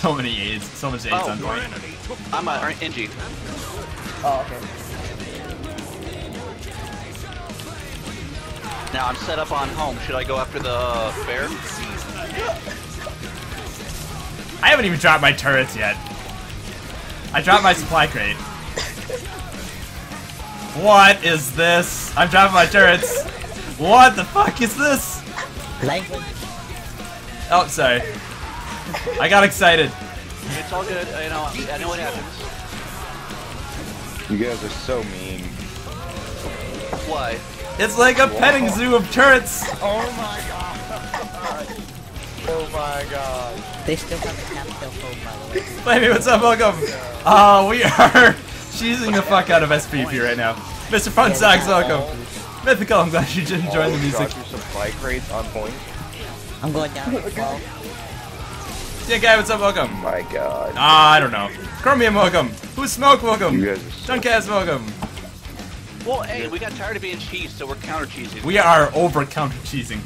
so many aids, so much aids Oh. on point. I'm a or Ingy. Oh, okay. Now I'm set up on home. Should I go after the bear? I haven't even dropped my turrets yet. I dropped my supply crate. What is this? I'm dropping my turrets. What the fuck is this? Language. Oh, sorry. I got excited. It's all good. I know. I know what happens. You guys are so mean. Why? It's like a petting zoo of turrets. Oh my god! Oh my god. They still have a capital phone, by the way. Flamey, what's up? Welcome. Oh, we are cheesing the fuck out of SPP right now. Mr. Fun Socks, welcome. Mythical, I'm glad you did enjoy Oh, the music. got your supply crates on point? I'm going down to 12. Yeah, guy, what's up? Welcome. Oh my god. Ah, I don't know. Chromium, welcome. Who's Smoke, welcome. You guys are so Duncast, welcome. Well, hey, we got tired of being cheese, so we're counter cheesing. We are over counter cheesing.